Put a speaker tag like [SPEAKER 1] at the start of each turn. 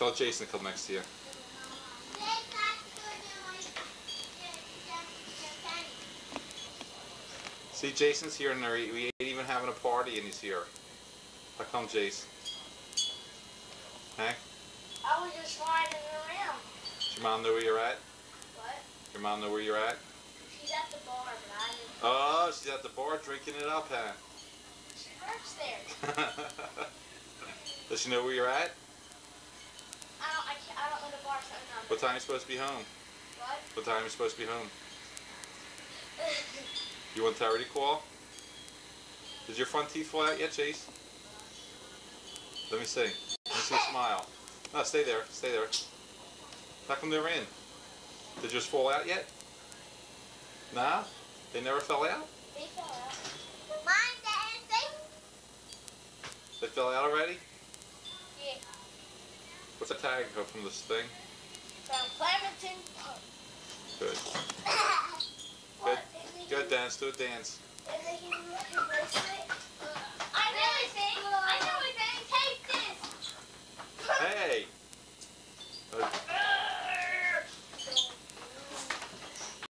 [SPEAKER 1] Tell Jason to come next to you. See, Jason's here and we ain't even having a party and he's here. How come, Jason? Hey?
[SPEAKER 2] I was just riding around.
[SPEAKER 1] Does your mom know where you're at?
[SPEAKER 2] What?
[SPEAKER 1] Your mom know where you're at?
[SPEAKER 2] She's at the bar, but I didn't.
[SPEAKER 1] Oh, she's at the bar drinking it up, huh?
[SPEAKER 2] She works there.
[SPEAKER 1] Does she know where you're at?
[SPEAKER 2] I don't. I can't. I don't know the bar phone number.
[SPEAKER 1] What time are you supposed to be home?
[SPEAKER 2] What?
[SPEAKER 1] What time are you supposed to be home? You want Teri to call? Did your front teeth fall out yet, Chase? Let me see. Let me see a smile. No, stay there. Stay there. How come they're in? Did yours fall out yet? Nah? They never fell out?
[SPEAKER 2] they fell out.
[SPEAKER 1] They fell out already?
[SPEAKER 2] Yeah.
[SPEAKER 1] What's a tag from this thing?
[SPEAKER 2] Clementon.
[SPEAKER 1] Good. Good, dance. Do a dance.